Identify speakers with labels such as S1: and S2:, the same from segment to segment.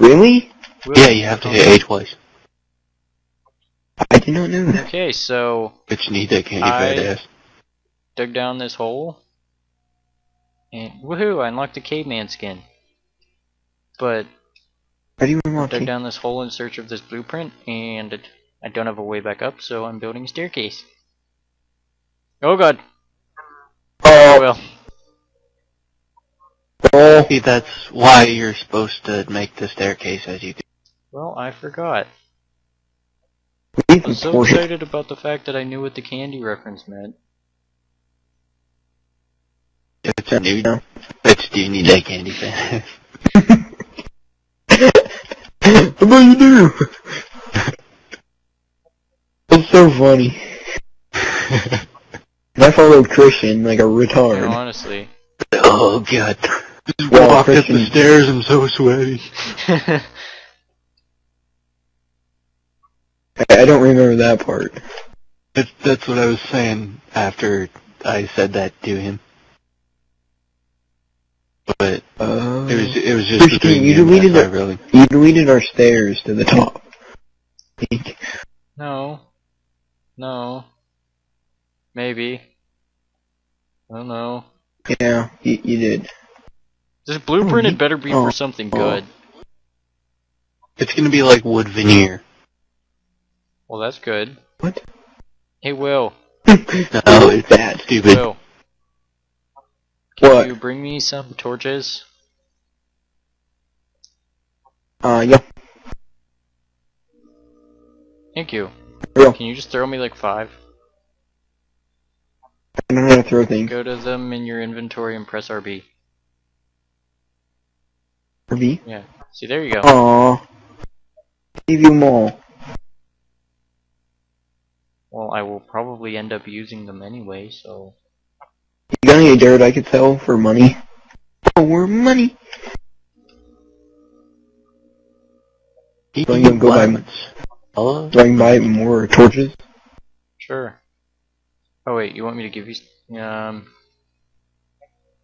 S1: Really?
S2: Will-
S3: Yeah, you have to hit A twice.
S1: I did not know that.
S2: Okay, so
S3: But you need that candy
S2: I-
S3: fat ass.
S2: dug down this hole, and woohoo! I unlocked a caveman skin. But
S1: How do you unlock
S2: dug
S1: it?
S2: down this hole in search of this blueprint, and it, I don't have a way back up, so I'm building a staircase. Oh god!
S1: Oh,
S2: Well,
S1: oh,
S3: See, that's why you're supposed to make the staircase as you do.
S2: well, I forgot. I was so excited about the fact that I knew what the candy reference meant.
S3: It's a new.
S1: Yeah.
S3: It's do you need that candy fat
S1: what about you do? It's so funny. And I followed Christian like a
S2: You
S1: retard.
S2: know, honestly.
S3: oh god. Just
S1: Well,
S3: walk up the
S1: Christian-
S3: stairs, I'm so sweaty.
S1: I, I don't remember that part.
S3: That's, that's what I was saying after I said that to him. But
S1: Uh,
S3: it was it was just
S1: Christian, you
S3: me and
S1: deleted
S3: that's
S1: it.
S3: not really.
S1: you deleted our stairs to the top.
S2: no. No. Maybe. I don't know.
S1: Yeah, you, you did.
S2: This blueprint had better be
S1: Oh.
S2: for something
S1: Oh.
S2: good.
S3: It's gonna be like wood veneer.
S2: Well, that's good.
S1: What?
S2: Hey, Will.
S1: Oh,
S3: it's
S1: that
S3: stupid.
S2: Will. Can
S1: What?
S2: you bring me some torches?
S1: Uh, yeah.
S2: Thank you. Can you just throw me like five?
S1: I don't know how to throw things.
S2: Go to them in your inventory and press RB.
S1: For me?
S2: Yeah. See, there you go.
S1: Aw. Give you more.
S2: Well, I will probably end up using them anyway, so...
S1: You got any dirt I could sell for money? For money?
S3: He
S1: So you go buy-
S3: diamonds. Hello?
S1: Do I can buy more torches?
S2: Sure. Oh wait, you want me to give you... Um...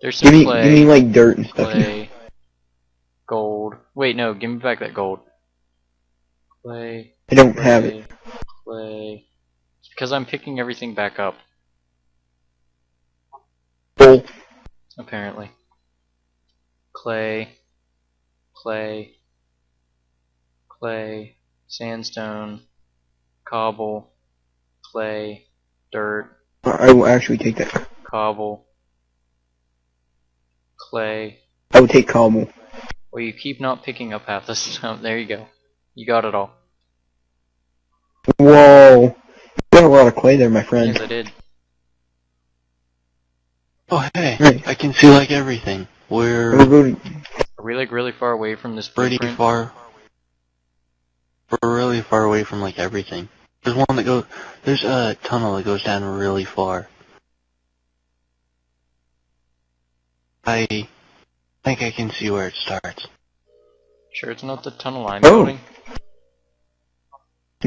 S2: There's some
S1: Give me,
S2: clay.
S1: give me like dirt and stuff.
S2: clay. Gold. Wait, no, give me back that gold. Clay.
S1: I don't have it.
S2: Clay, Clay. It's because I'm picking everything back up,
S1: Full.
S2: apparently. Clay. Clay. Clay. Sandstone. Cobble. Clay. Dirt.
S1: I will actually take that.
S2: Cobble. Clay.
S1: I will take cobble.
S2: Well, you keep not picking up half the stuff. There you go. You got it all.
S1: Whoa. You got a lot of clay there, my friend.
S2: Yes,
S1: friend.
S2: I did.
S3: Oh hey,
S1: Right.
S3: I can see like everything. We're
S1: We'll go to,
S2: Are we like really far away from this
S3: pretty
S2: blueprint?
S3: far. We're really far away from like everything. There's one that goes. There's a tunnel that goes down really far. I think I can see where it starts.
S2: Sure, it's not the tunnel I'm
S1: Oh.
S2: building.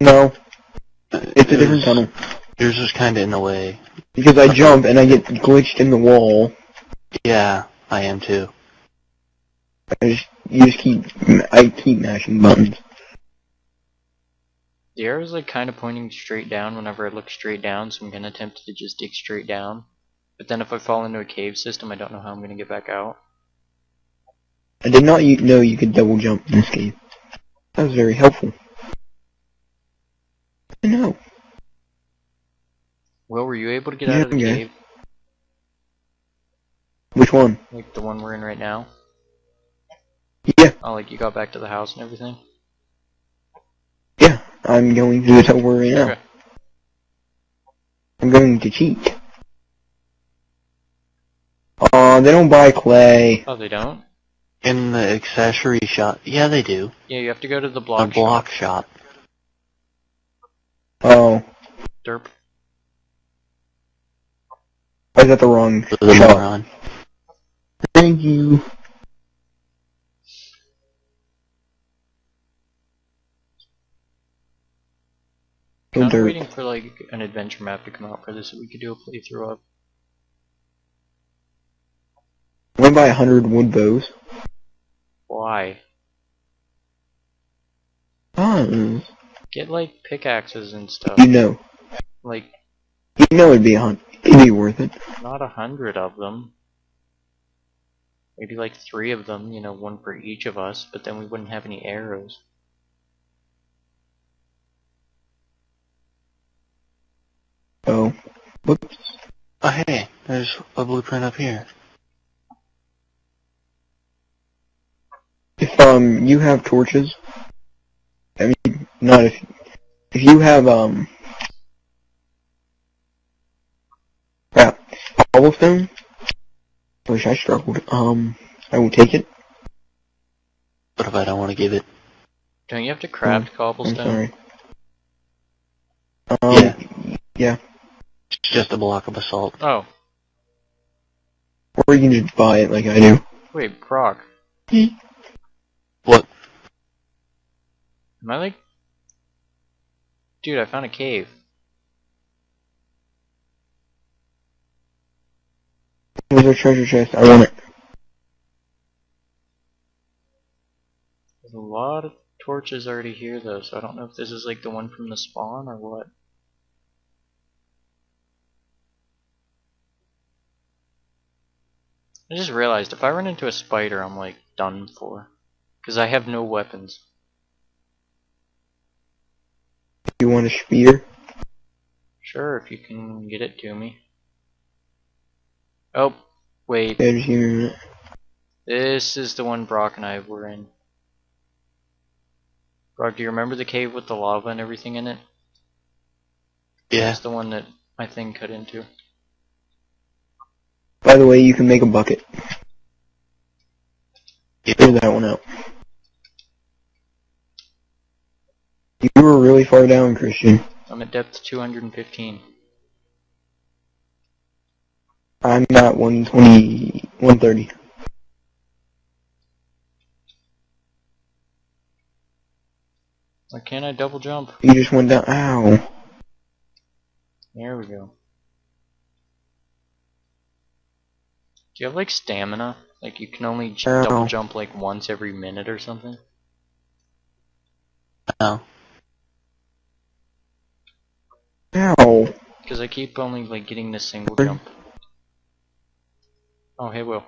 S1: no, it's a different
S3: was-
S1: tunnel.
S3: Yours was kind of in the way.
S1: Because I jump and I get glitched in the wall.
S3: Yeah, I am too.
S1: I just, you just keep, I keep mashing buttons.
S2: The arrow's like kind of pointing straight down whenever I look straight down, so I'm gonna attempt to just dig straight down. But then if I fall into a cave system, I don't know how I'm gonna get back out.
S1: I did not know you could double jump in this game. That was very helpful. I know.
S2: Will, were you able to get out of the
S1: Yeah, yeah.
S2: cave?
S1: Which one?
S2: Like the one we're in right now?
S1: Yeah,
S2: Oh, like you got back to the house and everything?
S1: yeah. I'm going to tell where right now.
S2: Okay.
S1: I'm going to cheat. Aw, they don't buy clay.
S2: Oh, they don't?
S3: In the accessory shop, yeah, they do.
S2: Yeah, you have to go to the
S3: The
S2: block,
S3: block shop.
S1: Oh,
S2: shop. Derp.
S1: I got the wrong
S3: For the
S1: shop.
S3: moron.
S1: Thank you. Go
S2: Kinda waiting for like an adventure map to come out for this so we could do a playthrough of.
S1: I want to buy a hundred wood bows.
S2: Why?
S1: was.
S2: Get like pickaxes and stuff.
S1: You know.
S2: Like
S1: You know it'd be a hunt. It'd be worth it.
S2: not a hundred of them. Maybe like three of them, you know, one for each of us, but then we wouldn't have any arrows.
S1: Oh. Whoops.
S3: Oh hey, there's a blueprint up here.
S1: If um you have torches, I mean not if if you have um crap cobblestone. I wish I struggled. Um, I will take it.
S3: What if I don't want to give it?
S2: Don't you have to craft
S1: I'm
S2: cobblestone?
S1: sorry. Um,
S3: Yeah.
S1: yeah.
S3: It's just a block of basalt.
S2: Oh,
S1: Or you can just buy it like I do.
S2: wait, Brock.
S3: What?
S2: Am I like... Dude, I found a cave.
S1: There's a treasure chest. I want it.
S2: There's a lot of torches already here though, so I don't know if this is like the one from the spawn or what. I just realized if I run into a spider, I'm like done for. Because I have no weapons.
S1: You want a spear?
S2: Sure, if you can get it to me. Oh, wait.
S1: Yeah, just give me a minute.
S2: This is the one Brock and I were in. Brock, do you remember the cave with the lava and everything in it?
S3: Yeah.
S2: That's the one that my thing cut into.
S1: By the way, you can make a bucket. Figure that one out. You were really far down, Christian.
S2: I'm at depth 215.
S1: I'm at 120, 130.
S2: Why can't I double jump?
S1: You just went down. Ow.
S2: There we go. Do you have like stamina? Like you can only j-
S1: Ow.
S2: double jump like once every minute or something?
S3: No.
S1: Ow.
S2: Because I keep only like getting this single jump. Oh, hey Will.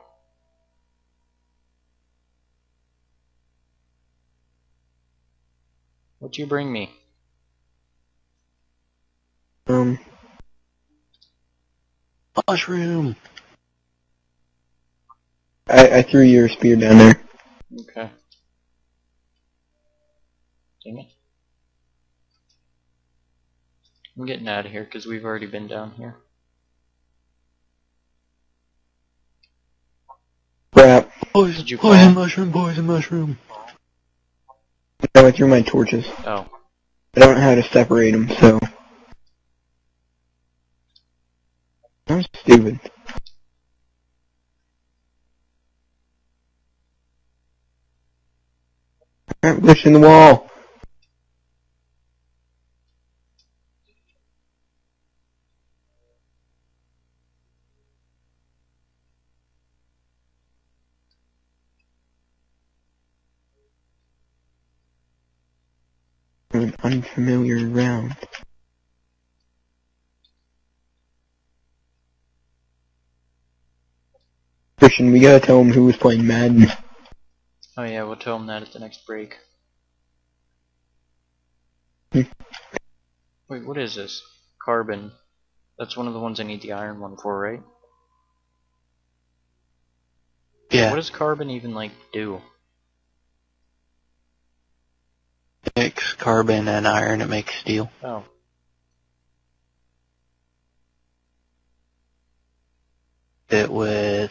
S2: What'd you bring me?
S1: Um,
S3: Mushroom!
S1: I, I threw your spear down there.
S2: Okay. Dang it. I'm getting out of here because we've already been down here.
S1: Crap.
S3: Poison,
S2: Did you
S3: poison
S2: fall?
S3: mushroom, poison mushroom.
S1: No, I threw my torches.
S2: Oh,
S1: I don't know how to separate them, so. I'm stupid. I'm pushing the wall. Christian, we gotta tell him who was playing Madden.
S2: oh yeah, we'll tell him that at the next break.
S1: Hmm.
S2: Wait, what is this? Carbon. That's one of the ones I need the iron one for, right?
S3: Yeah,
S2: What does carbon even like do?
S3: mix carbon and iron, it makes steel.
S2: Oh,
S3: It with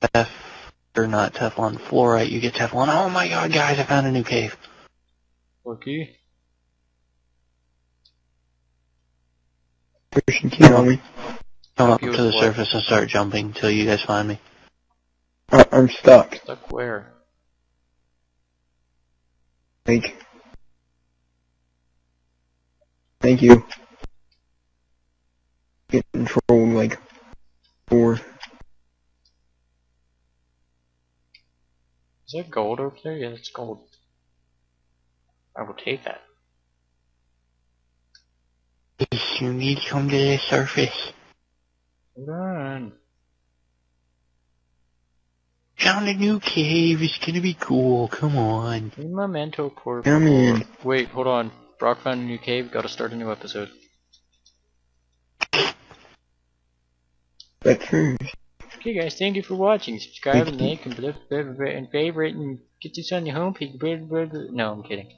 S3: Tef, or not Teflon, fluorite, you get Teflon. Oh my god, guys, I found a new cave.
S2: lucky.
S1: Christian, can you help me?
S3: Come up to the
S2: what?
S3: surface and start jumping till you guys find me.
S1: I- I'm stuck.
S2: Stuck where?
S1: Like. Thank you. Get controlled like four.
S2: Is there gold over there? Yeah, it's gold. I will take that.
S3: You need to come to the surface.
S2: Hold on.
S3: Found a new cave. It's gonna be cool. Come on.
S2: In memento por
S1: Come in.
S2: Wait, hold on. Brock found a new cave. Gotta start a new episode.
S1: But first,
S2: Okay, guys, thank you for watching. Subscribe and like and blah, blah, blah, blah, and favorite and get this on your homepage. Blah, blah, blah. No, I'm kidding.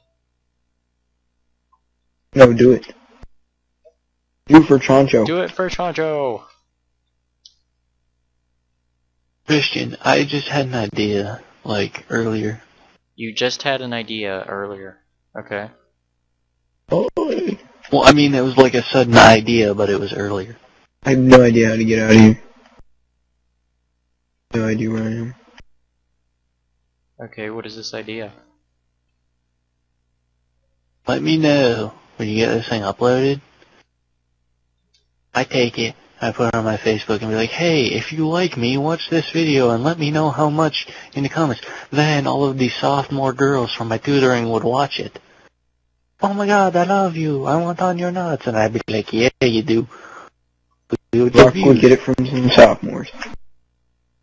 S1: no, do it. Do it for Chancho.
S2: Do it for Chancho.
S3: Christian, I just had an idea, like, earlier.
S2: You just had an idea earlier. Okay.
S1: Oh,
S3: Well, I mean, it was like a sudden idea, but it was earlier.
S1: I have no idea how to get out of here. No idea where I am.
S2: Okay, what is this idea?
S3: Let me know when you get this thing uploaded. I take it, I put it on my Facebook and be like, hey, if you like me, watch this video and let me know how much in the comments. Then all of these sophomore girls from my tutoring would watch it. Oh my god, I love you. I want on your nuts. And I'd be like, yeah, you do. Do it
S1: Brock would get it from some sophomores.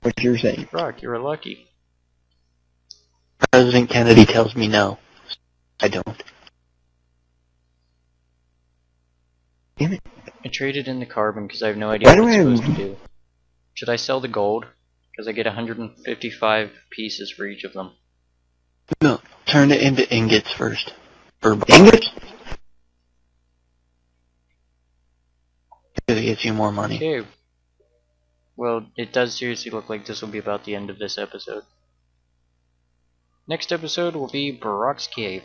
S1: What you're saying.
S2: Brock, you were lucky.
S3: President Kennedy tells me no. I don't. Damn it.
S2: I traded in the carbon because I have no idea
S1: Why
S2: what it's
S1: I have-
S2: supposed to do. Should I sell the gold? Because I get 155 pieces for each of them.
S3: No, turn it into ingots first. Or.
S1: Ingots?
S3: Because it gets you more money.
S2: Okay. Well, it does seriously look like this will be about the end of this episode. Next episode will be Brock's Cave.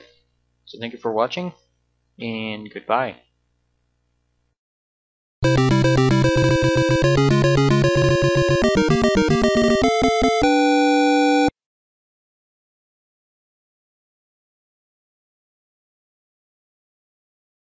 S2: So thank you for watching, and goodbye.